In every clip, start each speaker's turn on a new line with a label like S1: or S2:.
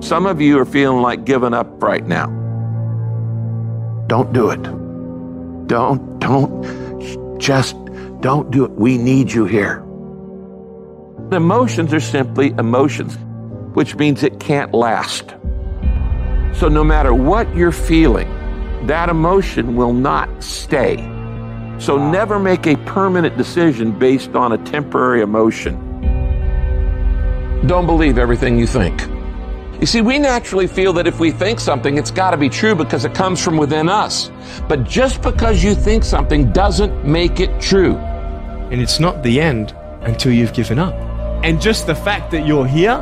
S1: Some of you are feeling like giving up right now.
S2: Don't do it. Don't, don't, just don't do it. We need you here.
S1: Emotions are simply emotions, which means it can't last. So no matter what you're feeling, that emotion will not stay. So never make a permanent decision based on a temporary emotion. Don't believe everything you think. You see, we naturally feel that if we think something, it's got to be true because it comes from within us. But just because you think something doesn't make it true.
S3: And it's not the end until you've given up. And just the fact that you're here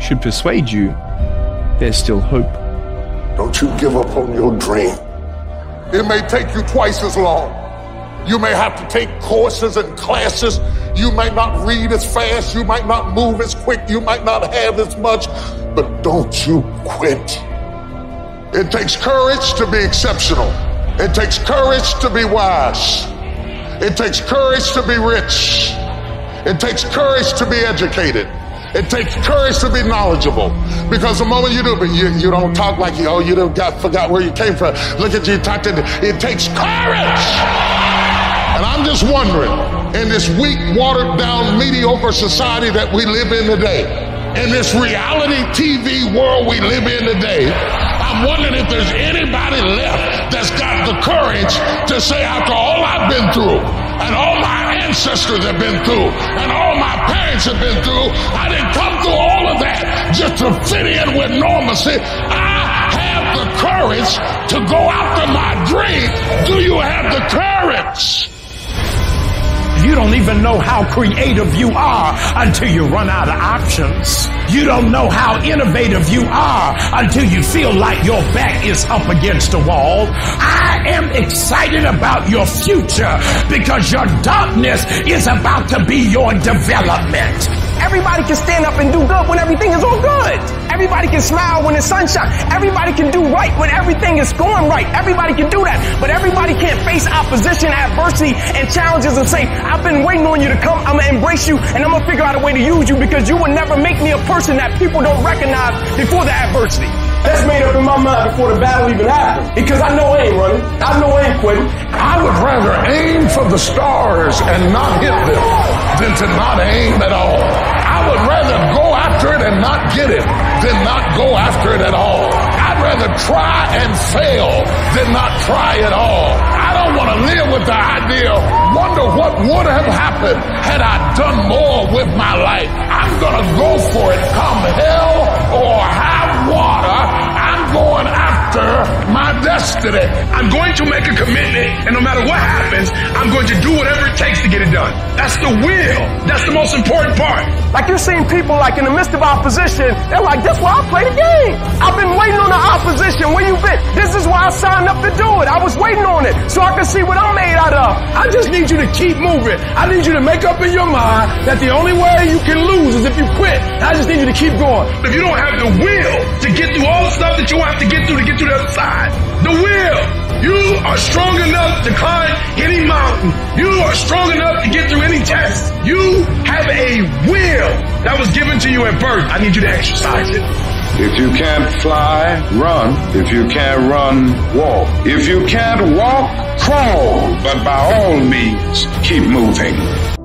S3: should persuade you there's still hope.
S4: Don't you give up on your dream. It may take you twice as long. You may have to take courses and classes. You might not read as fast. You might not move as quick. You might not have as much, but don't you quit. It takes courage to be exceptional. It takes courage to be wise. It takes courage to be rich. It takes courage to be educated. It takes courage to be knowledgeable because the moment you do, but you, you don't talk like you, oh, you don't got, forgot where you came from. Look at you, talking. it takes courage. I'm just wondering, in this weak, watered down, mediocre society that we live in today, in this reality TV world we live in today, I'm wondering if there's anybody left that's got the courage to say, after all I've been through, and all my ancestors have been through, and all my parents have been through, I didn't come through all of that just to fit in with normalcy. I have the courage to go after my dream. Do you have the courage?
S5: You don't even know how creative you are until you run out of options. You don't know how innovative you are until you feel like your back is up against a wall. I am excited about your future because your darkness is about to be your development.
S6: Everybody can stand up and do good when everything is all good. Everybody can smile when the sun shines. Everybody can do right when everything is going right. Everybody can do that. But everybody can't face opposition, adversity, and challenges and say, I've been waiting on you to come. I'm to embrace you and I'm to figure out a way to use you because you will never make me a person that people don't recognize before the adversity. That's made up in my mind before the battle even happened. Because I know I ain't running. I know I ain't quitting.
S4: I would rather aim for the stars and not hit them to not aim at all. I would rather go after it and not get it than not go after it at all. I'd rather try and fail than not try at all. I don't want to live with the idea, wonder what would have happened had I done more with my life. I'm going to go for it my destiny.
S5: I'm going to make a commitment and no matter what happens, I'm going to do whatever it takes to get it done. That's the will. That's the most important part.
S6: Like you're seeing people like in the midst of opposition, they're like, that's why I play the game. I've been waiting on the opposition. Where you been? This is why I signed up to do it. I was waiting on it so I can see what I'm made out of.
S5: I just need you to keep moving. I need you to make up in your mind that the only way you can lose is if you quit. I just need you to keep going. If you don't have the will to get through all the stuff that you have to get through to get to the other side, the will, you are strong enough to climb any mountain. You are strong enough to get through any test. You have a will that was given to you at birth. I need you to exercise it.
S4: If you can't fly, run. If you can't run, walk. If you can't walk, crawl. But by all means, keep moving.